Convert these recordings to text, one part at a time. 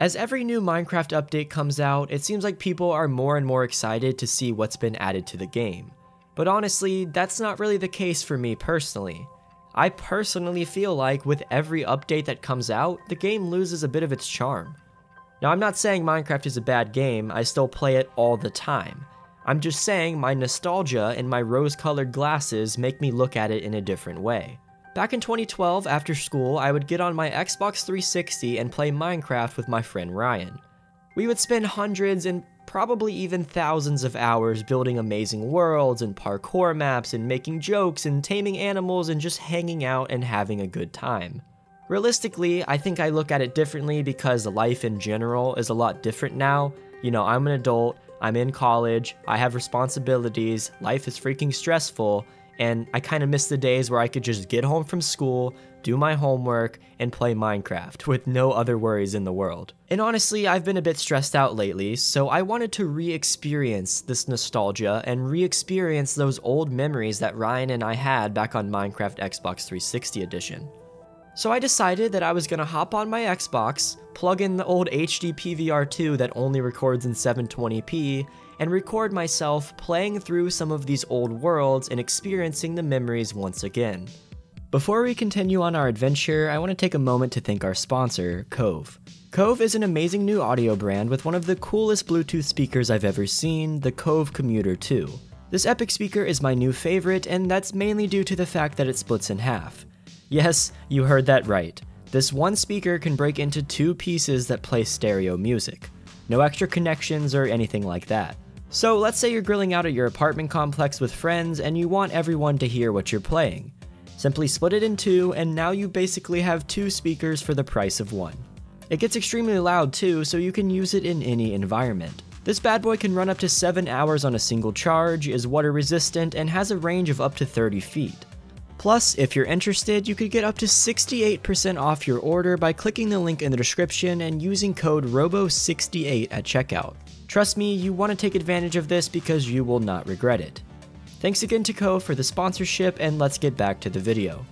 As every new Minecraft update comes out, it seems like people are more and more excited to see what's been added to the game. But honestly, that's not really the case for me personally. I personally feel like with every update that comes out, the game loses a bit of its charm. Now, I'm not saying Minecraft is a bad game, I still play it all the time. I'm just saying my nostalgia and my rose colored glasses make me look at it in a different way. Back in 2012, after school, I would get on my Xbox 360 and play Minecraft with my friend Ryan. We would spend hundreds and probably even thousands of hours building amazing worlds and parkour maps and making jokes and taming animals and just hanging out and having a good time. Realistically, I think I look at it differently because life in general is a lot different now. You know, I'm an adult, I'm in college, I have responsibilities, life is freaking stressful, and I kind of miss the days where I could just get home from school, do my homework, and play Minecraft with no other worries in the world. And honestly, I've been a bit stressed out lately, so I wanted to re experience this nostalgia and re experience those old memories that Ryan and I had back on Minecraft Xbox 360 Edition. So I decided that I was gonna hop on my Xbox, plug in the old HD PVR2 that only records in 720p, and record myself playing through some of these old worlds and experiencing the memories once again. Before we continue on our adventure, I want to take a moment to thank our sponsor, Kove. Kove is an amazing new audio brand with one of the coolest Bluetooth speakers I've ever seen, the Kove Commuter 2. This epic speaker is my new favorite, and that's mainly due to the fact that it splits in half. Yes, you heard that right. This one speaker can break into two pieces that play stereo music. No extra connections or anything like that. So let's say you're grilling out at your apartment complex with friends and you want everyone to hear what you're playing. Simply split it in two and now you basically have two speakers for the price of one. It gets extremely loud too, so you can use it in any environment. This bad boy can run up to 7 hours on a single charge, is water resistant, and has a range of up to 30 feet. Plus, if you're interested, you could get up to 68% off your order by clicking the link in the description and using code ROBO68 at checkout. Trust me, you want to take advantage of this because you will not regret it. Thanks again to Kove for the sponsorship, and let's get back to the video.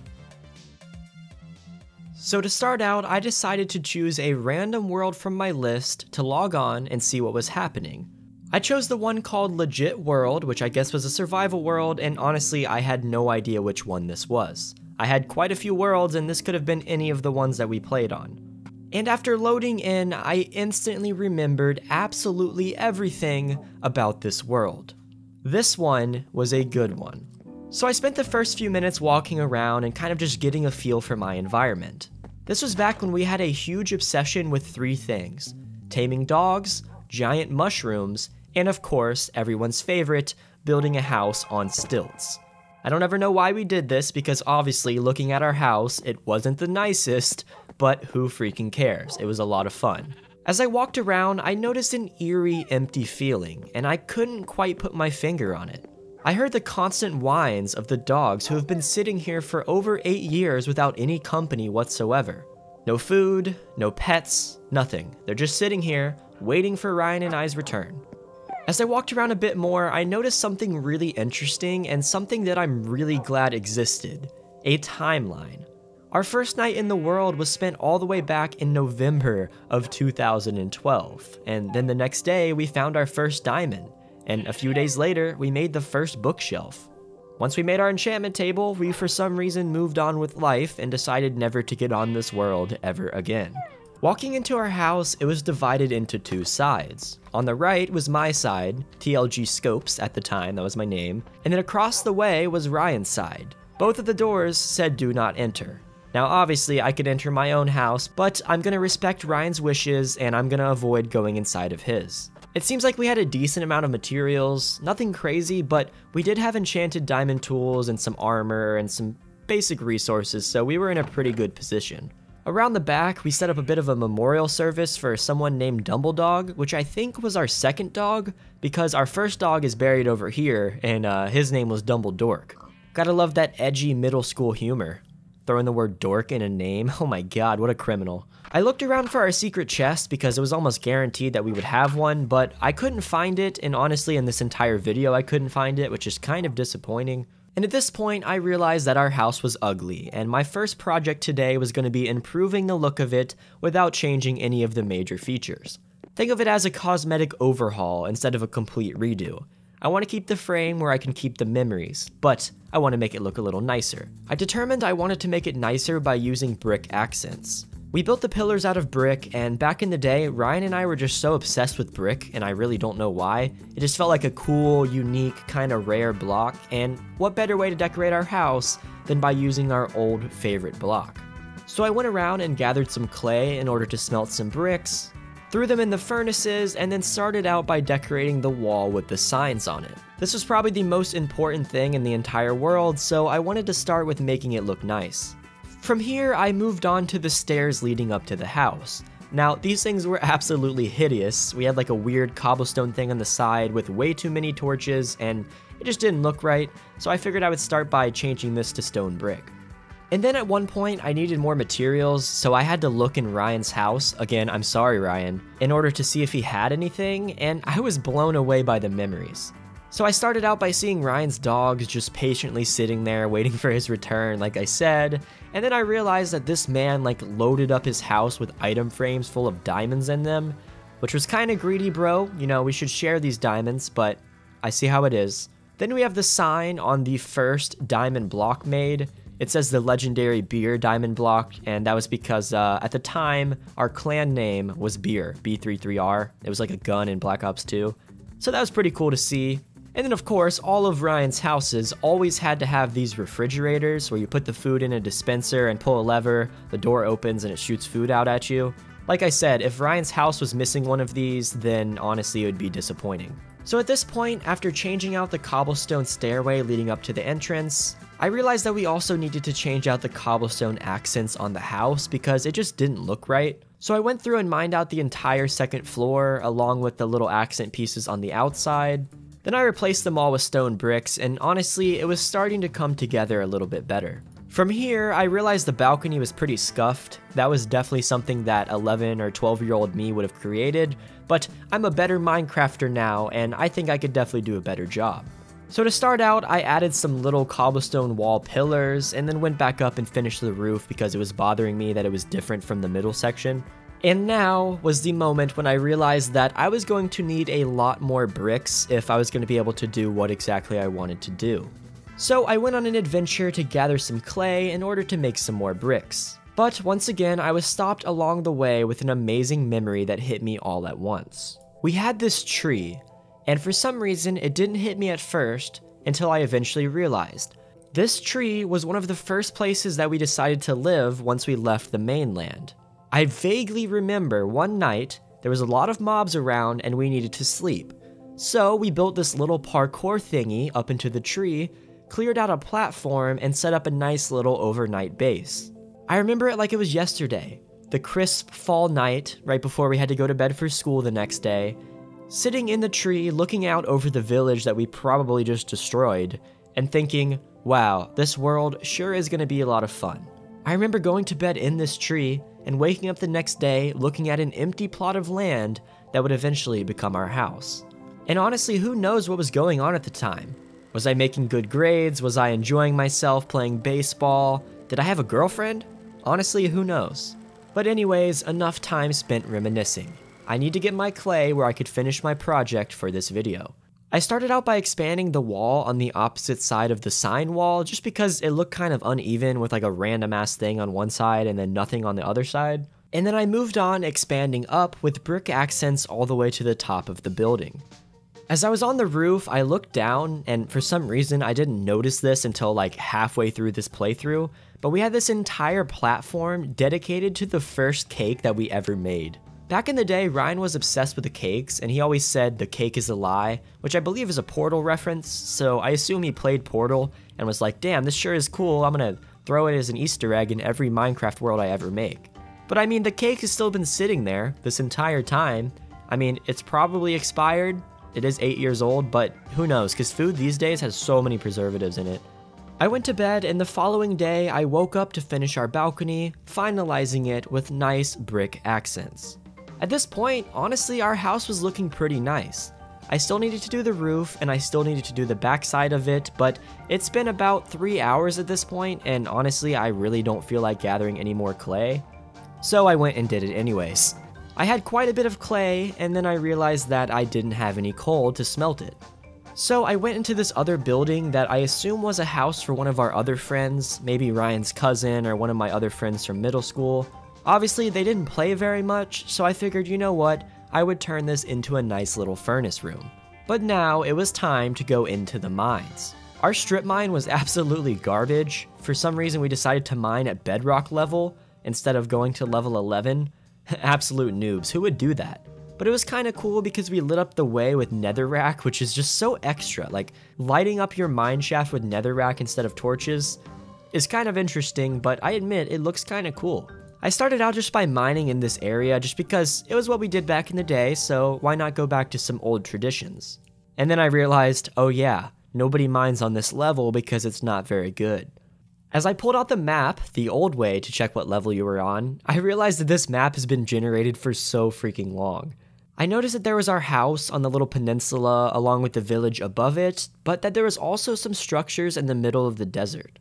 So to start out, I decided to choose a random world from my list to log on and see what was happening. I chose the one called Legit World, which I guess was a survival world, and honestly, I had no idea which one this was. I had quite a few worlds, and this could have been any of the ones that we played on. And after loading in, I instantly remembered absolutely everything about this world. This one was a good one. So I spent the first few minutes walking around and kind of just getting a feel for my environment. This was back when we had a huge obsession with three things taming dogs, giant mushrooms, and of course, everyone's favorite, building a house on stilts. I don't ever know why we did this because obviously, looking at our house, it wasn't the nicest, but who freaking cares? It was a lot of fun. As I walked around, I noticed an eerie, empty feeling, and I couldn't quite put my finger on it. I heard the constant whines of the dogs who have been sitting here for over 8 years without any company whatsoever. No food, no pets, nothing. They're just sitting here, waiting for Ryan and I's return. As I walked around a bit more, I noticed something really interesting and something that I'm really glad existed a timeline. Our first night in the world was spent all the way back in November of 2012, and then the next day we found our first diamond, and a few days later we made the first bookshelf. Once we made our enchantment table, we for some reason moved on with life and decided never to get on this world ever again. Walking into our house, it was divided into two sides. On the right was my side, TLG Scopes at the time, that was my name, and then across the way was Ryan's side. Both of the doors said do not enter. Now, obviously, I could enter my own house, but I'm gonna respect Ryan's wishes and I'm gonna avoid going inside of his. It seems like we had a decent amount of materials, nothing crazy, but we did have enchanted diamond tools and some armor and some basic resources, so we were in a pretty good position. Around the back, we set up a bit of a memorial service for someone named Dumbledog, which I think was our second dog, because our first dog is buried over here, and uh, his name was Dumbledork. Gotta love that edgy middle school humor throwing the word dork in a name. Oh my god, what a criminal. I looked around for our secret chest because it was almost guaranteed that we would have one, but I couldn't find it, and honestly, in this entire video, I couldn't find it, which is kind of disappointing. And at this point, I realized that our house was ugly, and my first project today was going to be improving the look of it without changing any of the major features. Think of it as a cosmetic overhaul instead of a complete redo. I want to keep the frame where I can keep the memories, but I want to make it look a little nicer. I determined I wanted to make it nicer by using brick accents. We built the pillars out of brick, and back in the day, Ryan and I were just so obsessed with brick, and I really don't know why. It just felt like a cool, unique, kind of rare block, and what better way to decorate our house than by using our old favorite block? So I went around and gathered some clay in order to smelt some bricks, threw them in the furnaces, and then started out by decorating the wall with the signs on it. This was probably the most important thing in the entire world, so I wanted to start with making it look nice. From here, I moved on to the stairs leading up to the house. Now, these things were absolutely hideous. We had like a weird cobblestone thing on the side with way too many torches, and it just didn't look right, so I figured I would start by changing this to stone brick. And then at one point, I needed more materials, so I had to look in Ryan's house, again, I'm sorry Ryan, in order to see if he had anything, and I was blown away by the memories. So I started out by seeing Ryan's dogs just patiently sitting there waiting for his return, like I said, and then I realized that this man like loaded up his house with item frames full of diamonds in them, which was kind of greedy, bro. You know, we should share these diamonds, but I see how it is. Then we have the sign on the first diamond block made. It says the legendary Beer diamond block, and that was because uh, at the time our clan name was Beer, B33R. It was like a gun in Black Ops 2. So that was pretty cool to see. And then, of course, all of Ryan's houses always had to have these refrigerators where you put the food in a dispenser and pull a lever, the door opens, and it shoots food out at you. Like I said, if Ryan's house was missing one of these, then honestly it would be disappointing. So at this point, after changing out the cobblestone stairway leading up to the entrance, I realized that we also needed to change out the cobblestone accents on the house because it just didn't look right. So I went through and mined out the entire second floor along with the little accent pieces on the outside, then I replaced them all with stone bricks, and honestly, it was starting to come together a little bit better. From here, I realized the balcony was pretty scuffed. That was definitely something that 11 or 12 year old me would have created, but I'm a better Minecrafter now, and I think I could definitely do a better job. So to start out, I added some little cobblestone wall pillars, and then went back up and finished the roof because it was bothering me that it was different from the middle section. And now was the moment when I realized that I was going to need a lot more bricks if I was going to be able to do what exactly I wanted to do. So I went on an adventure to gather some clay in order to make some more bricks. But once again, I was stopped along the way with an amazing memory that hit me all at once. We had this tree, and for some reason it didn't hit me at first until I eventually realized. This tree was one of the first places that we decided to live once we left the mainland. I vaguely remember one night there was a lot of mobs around and we needed to sleep. So we built this little parkour thingy up into the tree, cleared out a platform, and set up a nice little overnight base. I remember it like it was yesterday. The crisp fall night, right before we had to go to bed for school the next day, sitting in the tree looking out over the village that we probably just destroyed, and thinking, wow, this world sure is gonna be a lot of fun. I remember going to bed in this tree and waking up the next day looking at an empty plot of land that would eventually become our house. And honestly, who knows what was going on at the time? Was I making good grades? Was I enjoying myself playing baseball? Did I have a girlfriend? Honestly, who knows? But, anyways, enough time spent reminiscing. I need to get my clay where I could finish my project for this video. I started out by expanding the wall on the opposite side of the sign wall just because it looked kind of uneven with like a random ass thing on one side and then nothing on the other side. And then I moved on expanding up with brick accents all the way to the top of the building. As I was on the roof, I looked down, and for some reason I didn't notice this until like halfway through this playthrough, but we had this entire platform dedicated to the first cake that we ever made. Back in the day, Ryan was obsessed with the cakes, and he always said the cake is a lie, which I believe is a Portal reference, so I assume he played Portal and was like, damn, this sure is cool, I'm gonna throw it as an Easter egg in every Minecraft world I ever make. But I mean, the cake has still been sitting there this entire time. I mean, it's probably expired, it is 8 years old, but who knows, because food these days has so many preservatives in it. I went to bed, and the following day, I woke up to finish our balcony, finalizing it with nice brick accents. At this point, honestly, our house was looking pretty nice. I still needed to do the roof and I still needed to do the backside of it, but it's been about three hours at this point, and honestly, I really don't feel like gathering any more clay. So I went and did it anyways. I had quite a bit of clay, and then I realized that I didn't have any coal to smelt it. So I went into this other building that I assume was a house for one of our other friends, maybe Ryan's cousin or one of my other friends from middle school. Obviously, they didn't play very much, so I figured, you know what, I would turn this into a nice little furnace room. But now it was time to go into the mines. Our strip mine was absolutely garbage. For some reason, we decided to mine at bedrock level instead of going to level 11. Absolute noobs, who would do that? But it was kind of cool because we lit up the way with netherrack, which is just so extra. Like, lighting up your mine shaft with netherrack instead of torches is kind of interesting, but I admit it looks kind of cool. I started out just by mining in this area just because it was what we did back in the day, so why not go back to some old traditions? And then I realized, oh yeah, nobody mines on this level because it's not very good. As I pulled out the map, the old way to check what level you were on, I realized that this map has been generated for so freaking long. I noticed that there was our house on the little peninsula along with the village above it, but that there was also some structures in the middle of the desert.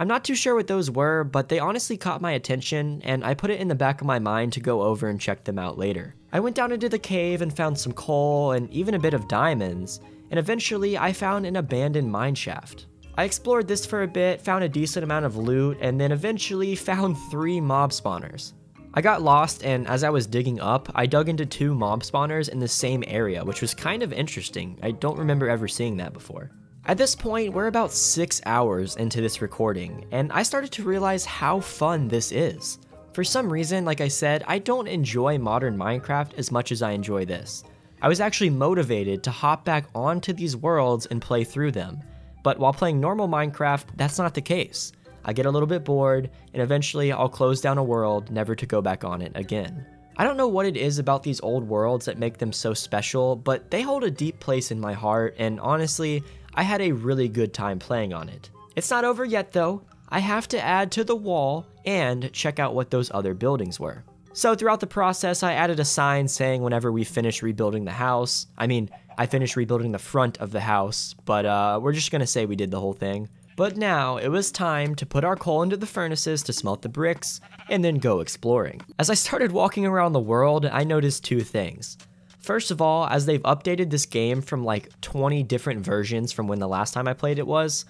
I'm not too sure what those were, but they honestly caught my attention, and I put it in the back of my mind to go over and check them out later. I went down into the cave and found some coal and even a bit of diamonds, and eventually I found an abandoned mine shaft. I explored this for a bit, found a decent amount of loot, and then eventually found three mob spawners. I got lost, and as I was digging up, I dug into two mob spawners in the same area, which was kind of interesting. I don't remember ever seeing that before. At this point, we're about 6 hours into this recording, and I started to realize how fun this is. For some reason, like I said, I don't enjoy modern Minecraft as much as I enjoy this. I was actually motivated to hop back onto these worlds and play through them, but while playing normal Minecraft, that's not the case. I get a little bit bored, and eventually I'll close down a world, never to go back on it again. I don't know what it is about these old worlds that make them so special, but they hold a deep place in my heart, and honestly, I had a really good time playing on it. It's not over yet though. I have to add to the wall and check out what those other buildings were. So throughout the process, I added a sign saying whenever we finish rebuilding the house, I mean, I finished rebuilding the front of the house, but uh, we're just gonna say we did the whole thing. But now it was time to put our coal into the furnaces to smelt the bricks and then go exploring. As I started walking around the world, I noticed two things. First of all, as they've updated this game from like 20 different versions from when the last time I played it was,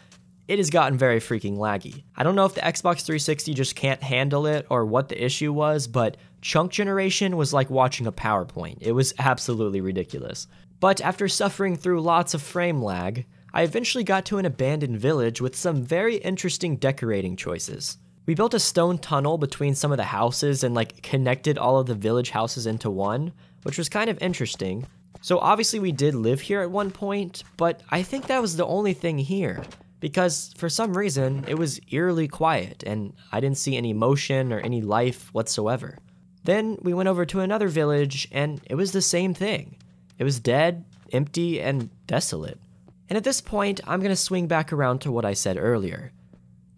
it has gotten very freaking laggy. I don't know if the Xbox 360 just can't handle it or what the issue was, but chunk generation was like watching a PowerPoint. It was absolutely ridiculous. But after suffering through lots of frame lag, I eventually got to an abandoned village with some very interesting decorating choices. We built a stone tunnel between some of the houses and like connected all of the village houses into one, which was kind of interesting. So obviously we did live here at one point, but I think that was the only thing here. Because for some reason, it was eerily quiet and I didn't see any motion or any life whatsoever. Then we went over to another village and it was the same thing. It was dead, empty, and desolate. And at this point, I'm gonna swing back around to what I said earlier.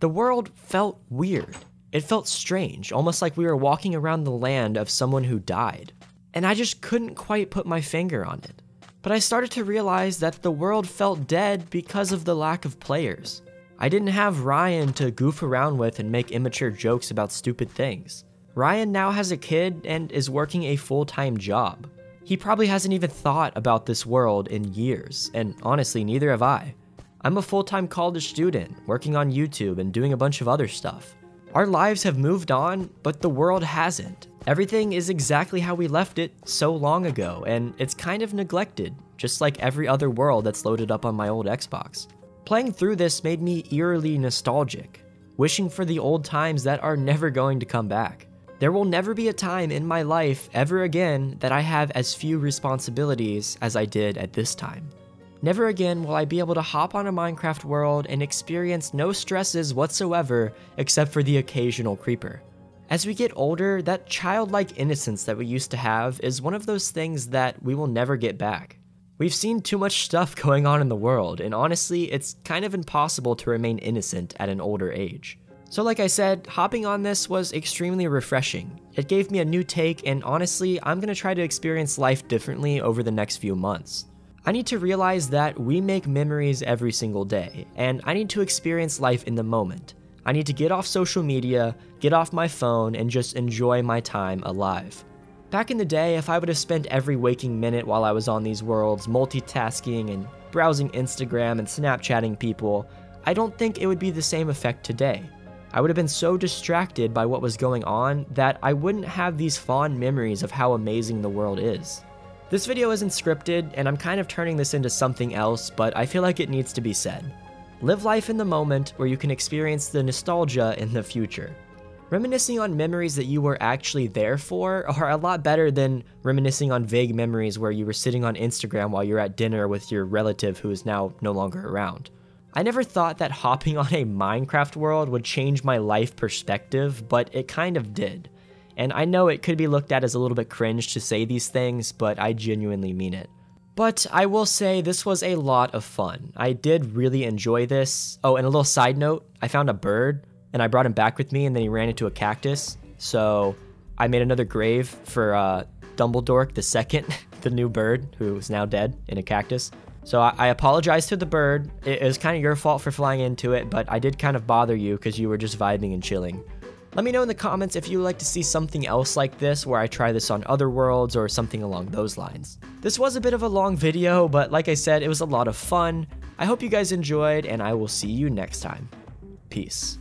The world felt weird. It felt strange, almost like we were walking around the land of someone who died and I just couldn't quite put my finger on it. But I started to realize that the world felt dead because of the lack of players. I didn't have Ryan to goof around with and make immature jokes about stupid things. Ryan now has a kid and is working a full time job. He probably hasn't even thought about this world in years, and honestly, neither have I. I'm a full time college student, working on YouTube and doing a bunch of other stuff. Our lives have moved on, but the world hasn't. Everything is exactly how we left it so long ago, and it's kind of neglected, just like every other world that's loaded up on my old Xbox. Playing through this made me eerily nostalgic, wishing for the old times that are never going to come back. There will never be a time in my life ever again that I have as few responsibilities as I did at this time. Never again will I be able to hop on a Minecraft world and experience no stresses whatsoever except for the occasional creeper. As we get older, that childlike innocence that we used to have is one of those things that we will never get back. We've seen too much stuff going on in the world, and honestly, it's kind of impossible to remain innocent at an older age. So, like I said, hopping on this was extremely refreshing. It gave me a new take, and honestly, I'm gonna try to experience life differently over the next few months. I need to realize that we make memories every single day, and I need to experience life in the moment. I need to get off social media, get off my phone, and just enjoy my time alive. Back in the day, if I would have spent every waking minute while I was on these worlds multitasking and browsing Instagram and Snapchatting people, I don't think it would be the same effect today. I would have been so distracted by what was going on that I wouldn't have these fond memories of how amazing the world is. This video isn't scripted, and I'm kind of turning this into something else, but I feel like it needs to be said. Live life in the moment where you can experience the nostalgia in the future. Reminiscing on memories that you were actually there for are a lot better than reminiscing on vague memories where you were sitting on Instagram while you're at dinner with your relative who is now no longer around. I never thought that hopping on a Minecraft world would change my life perspective, but it kind of did. And I know it could be looked at as a little bit cringe to say these things, but I genuinely mean it. But I will say this was a lot of fun. I did really enjoy this. Oh, and a little side note I found a bird and I brought him back with me, and then he ran into a cactus. So I made another grave for uh, Dumbledore the second, the new bird who is now dead in a cactus. So I, I apologize to the bird. It, it was kind of your fault for flying into it, but I did kind of bother you because you were just vibing and chilling. Let me know in the comments if you would like to see something else like this where I try this on other worlds or something along those lines. This was a bit of a long video, but like I said, it was a lot of fun. I hope you guys enjoyed, and I will see you next time. Peace.